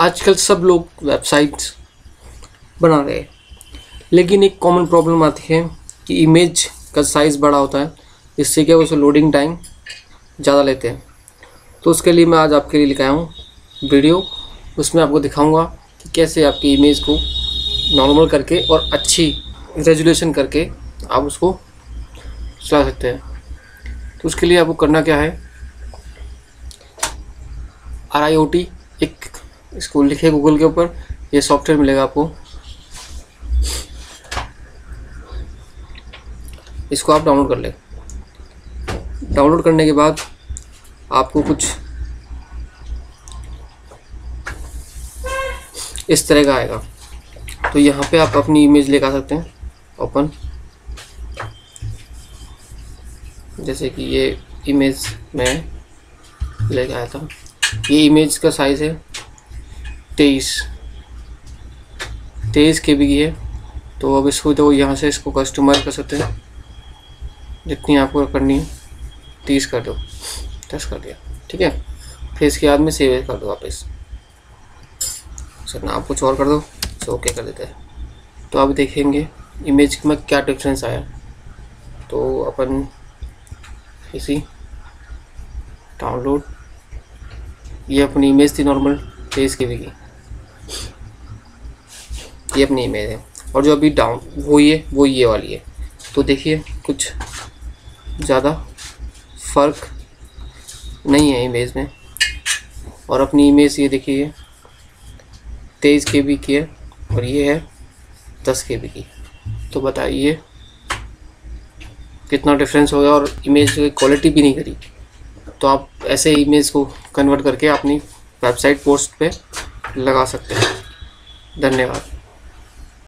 आजकल सब लोग वेबसाइट्स बना रहे हैं। लेकिन एक कॉमन प्रॉब्लम आती है कि इमेज का साइज़ बड़ा होता है इससे क्या उसे लोडिंग टाइम ज़्यादा लेते हैं। तो उसके लिए मैं आज आपके लिए आया हूँ वीडियो उसमें आपको दिखाऊँगा कि कैसे आपकी इमेज को नॉर्मल करके और अच्छी रेजुलेशन करके आप उसको चला सकते हैं। तो उसके लिए आपको करना क्या है? आर आई ओ टी इसको लिखे गूगल के ऊपर, ये सॉफ्टवेयर मिलेगा आपको। इसको आप डाउनलोड कर लें। डाउनलोड करने के बाद आपको कुछ इस तरह का आएगा। तो यहाँ पे आप अपनी इमेज लेकर आ सकते हैं ओपन जैसे कि ये इमेज मैं लेकर आया था। ये इमेज का साइज़ है तेईस तेईस के बी है। तो अब इसको तो यहाँ से इसको कस्टमर कर सकते हैं। जितनी आपको करनी है, तीस कर दो, दस कर दिया, ठीक है? फिर इसके बाद में सेव कर दो वापस। सर ना आप कुछ और कर दो सो ओके कर देते हैं। तो आप देखेंगे इमेज में क्या डिफरेंस आया। तो अपन इसी डाउनलोड ये अपनी इमेज थी नॉर्मल फेस की भी की। ये अपनी इमेज है। और जो अभी डाउन वो ये वो ये वाली है। तो देखिए, कुछ ज़्यादा फ़र्क नहीं है इमेज में। और अपनी इमेज ये देखिए तेईस के बी की है और ये है दस के बी की। तो बताइए, कितना डिफरेंस हो गया? और इमेज की क्वालिटी भी नहीं करी। तो आप ऐसे इमेज को कन्वर्ट करके अपनी वेबसाइट पोस्ट पे लगा सकते हैं। धन्यवाद।